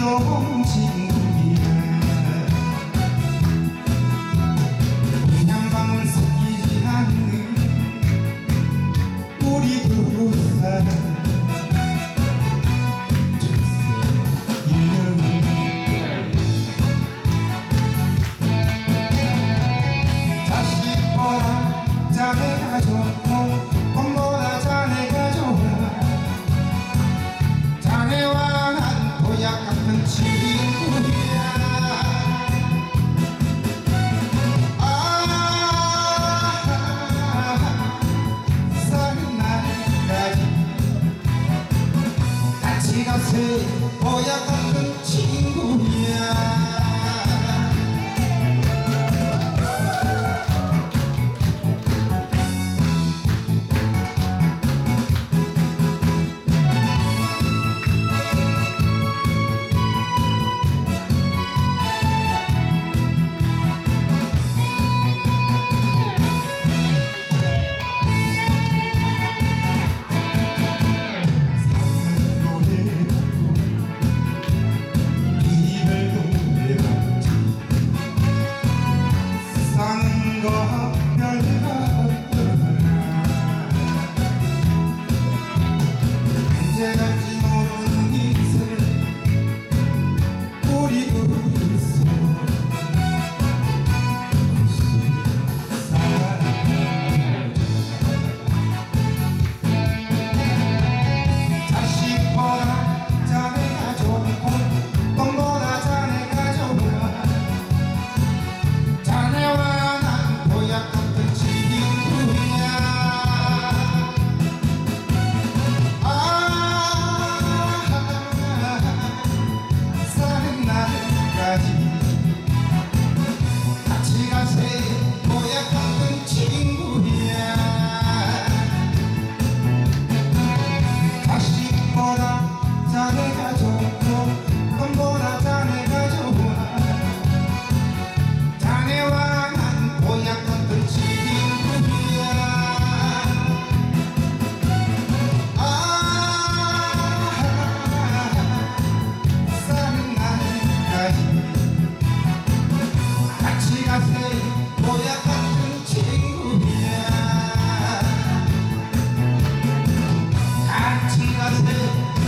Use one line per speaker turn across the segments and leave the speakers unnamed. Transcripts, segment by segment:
有情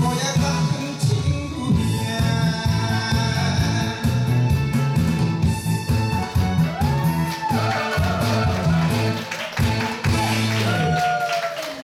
Voy a cantar.